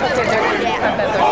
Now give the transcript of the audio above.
对对对对对